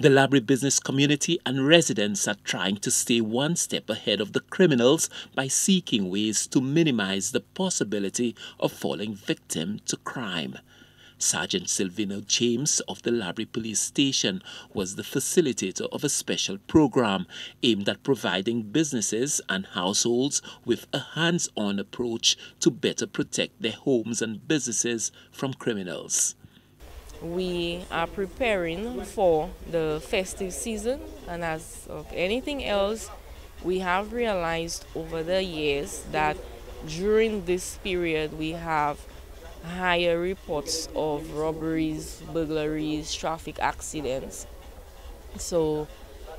The Laborie business community and residents are trying to stay one step ahead of the criminals by seeking ways to minimize the possibility of falling victim to crime. Sergeant Silvino James of the Laborie Police Station was the facilitator of a special program aimed at providing businesses and households with a hands-on approach to better protect their homes and businesses from criminals we are preparing for the festive season and as of anything else we have realized over the years that during this period we have higher reports of robberies, burglaries, traffic accidents. So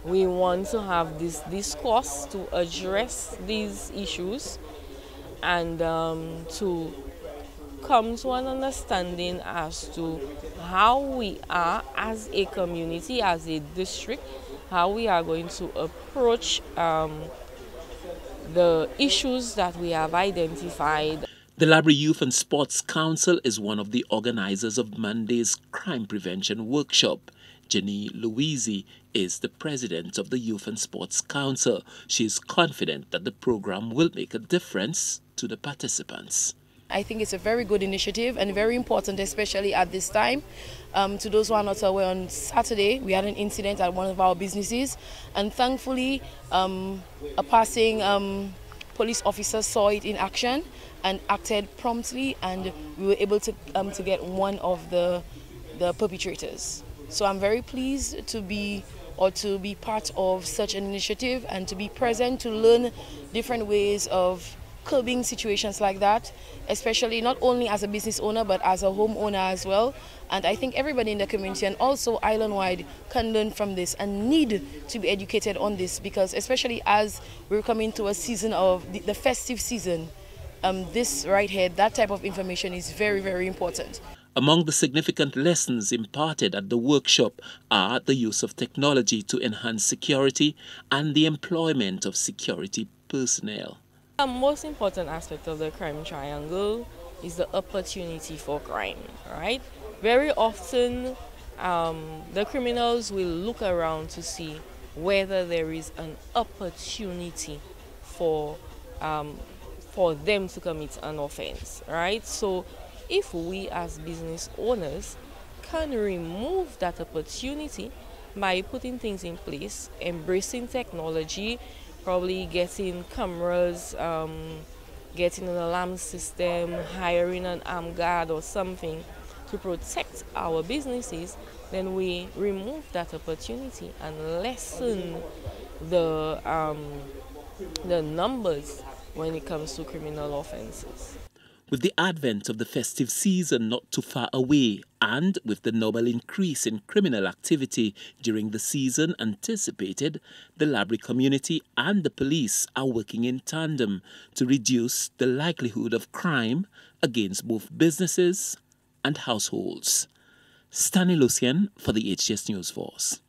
we want to have this discourse to address these issues and um, to come to an understanding as to how we are as a community, as a district, how we are going to approach um, the issues that we have identified. The Laborie Youth and Sports Council is one of the organizers of Monday's crime prevention workshop. Jenny Louisi is the president of the Youth and Sports Council. She is confident that the program will make a difference to the participants. I think it's a very good initiative and very important, especially at this time. Um, to those who are not aware, on Saturday we had an incident at one of our businesses, and thankfully, um, a passing um, police officer saw it in action and acted promptly, and we were able to um, to get one of the the perpetrators. So I'm very pleased to be or to be part of such an initiative and to be present to learn different ways of curbing situations like that, especially not only as a business owner but as a homeowner as well. And I think everybody in the community and also island-wide can learn from this and need to be educated on this because especially as we're coming to a season of the, the festive season, um, this right here, that type of information is very, very important. Among the significant lessons imparted at the workshop are the use of technology to enhance security and the employment of security personnel. The most important aspect of the crime triangle is the opportunity for crime, right? Very often, um, the criminals will look around to see whether there is an opportunity for um, for them to commit an offense, right? So, if we as business owners can remove that opportunity by putting things in place, embracing technology, probably getting cameras, um, getting an alarm system, hiring an armed guard or something to protect our businesses, then we remove that opportunity and lessen the um, the numbers when it comes to criminal offenses. With the advent of the festive season not too far away and with the normal increase in criminal activity during the season anticipated, the Laborie community and the police are working in tandem to reduce the likelihood of crime against both businesses and households. Stanley for the HTS News Force.